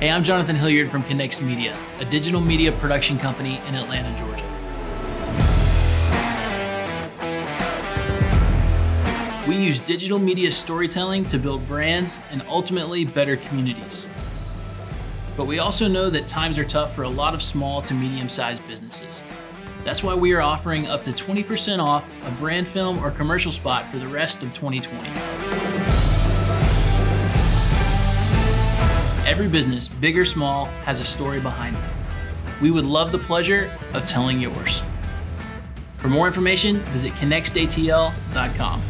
Hey, I'm Jonathan Hilliard from Connext Media, a digital media production company in Atlanta, Georgia. We use digital media storytelling to build brands and ultimately better communities. But we also know that times are tough for a lot of small to medium sized businesses. That's why we are offering up to 20% off a brand film or commercial spot for the rest of 2020. Every business, big or small, has a story behind it. We would love the pleasure of telling yours. For more information, visit connextatl.com.